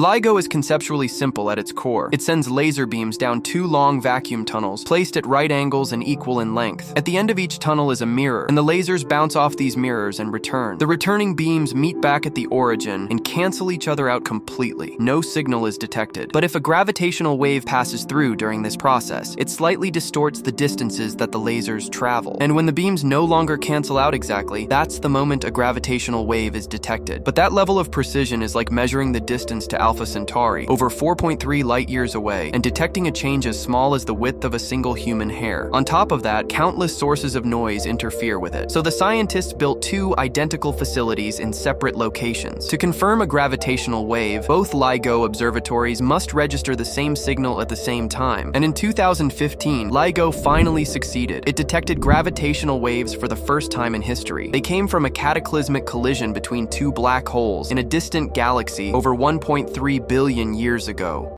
LIGO is conceptually simple at its core. It sends laser beams down two long vacuum tunnels, placed at right angles and equal in length. At the end of each tunnel is a mirror, and the lasers bounce off these mirrors and return. The returning beams meet back at the origin and cancel each other out completely. No signal is detected. But if a gravitational wave passes through during this process, it slightly distorts the distances that the lasers travel. And when the beams no longer cancel out exactly, that's the moment a gravitational wave is detected. But that level of precision is like measuring the distance to Alpha Centauri, over 4.3 light years away, and detecting a change as small as the width of a single human hair. On top of that, countless sources of noise interfere with it. So the scientists built two identical facilities in separate locations. To confirm a gravitational wave, both LIGO observatories must register the same signal at the same time. And in 2015, LIGO finally succeeded. It detected gravitational waves for the first time in history. They came from a cataclysmic collision between two black holes in a distant galaxy over 1.3 3 billion years ago.